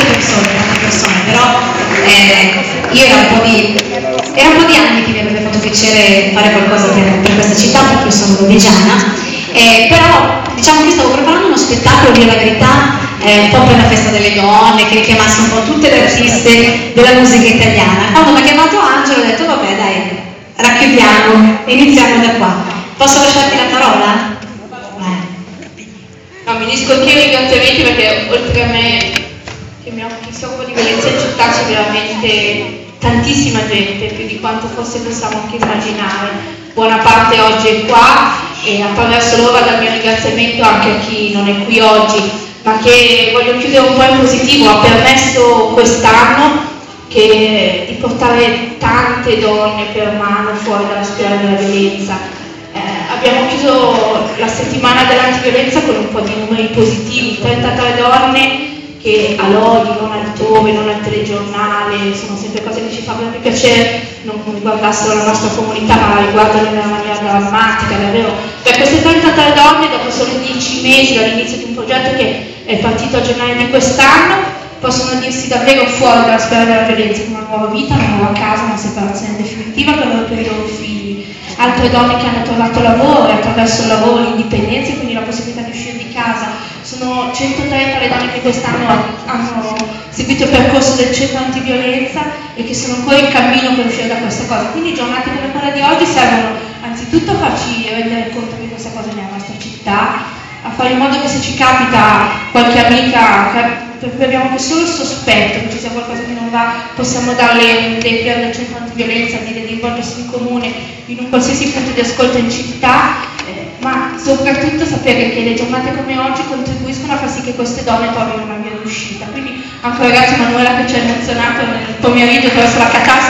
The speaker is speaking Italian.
tante persone, tante persone, però eh, io era un, po di, era un po' di anni che mi avrebbe fatto piacere fare qualcosa per, per questa città, perché io sono rovigiana, eh, però diciamo che stavo preparando uno spettacolo, di la verità, eh, un po' per la festa delle donne, che richiamasse un po' tutte le artiste della musica italiana. Quando mi ha chiamato Angelo ho detto vabbè dai, racchiudiamo, iniziamo da qua. Posso lasciarti la parola? No, mi unisco anch'io ai ringraziamenti perché oltre a me che mi occupo, si occupa di violenza in città c'è veramente tantissima gente, più di quanto forse possiamo anche immaginare. Buona parte oggi è qua e attraverso loro il mio ringraziamento anche a chi non è qui oggi, ma che voglio chiudere un po' in positivo, ha permesso quest'anno che, di portare tante donne per mano fuori dalla spirale della violenza abbiamo chiuso la settimana dell'antiviolenza con un po' di numeri positivi, 33 donne che a Lodi, non altrove, non al telegiornale, sono sempre cose che ci fanno piacere, non riguardassero la nostra comunità, ma riguardano in una maniera drammatica, davvero. Per queste 33 donne, dopo solo 10 mesi dall'inizio di un progetto che è partito a gennaio di quest'anno, possono dirsi davvero fuori dalla sfera della violenza, una nuova vita, una nuova casa, una separazione definitiva per loro per i loro figli altre donne che hanno trovato lavoro e attraverso il lavoro l'indipendenza e quindi la possibilità di uscire di casa. Sono 130 le donne che quest'anno hanno seguito il percorso del centro antiviolenza e che sono ancora in cammino per uscire da questa cosa. Quindi giornate come quella di oggi servono anzitutto a farci rendere conto che questa cosa è nella nostra città, a fare in modo che se ci capita qualche amica per cui abbiamo solo il sospetto che ci sia qualcosa che non va, possiamo darle dei piani del centro antiviolenza, dire di rivolgersi in comune, in un qualsiasi punto di ascolto in città, ma soprattutto sapere che le giornate come oggi contribuiscono a far sì che queste donne trovino una via d'uscita. Quindi ancora grazie Manuela che ci ha emozionato nel pomeriggio attraverso la catastrofe.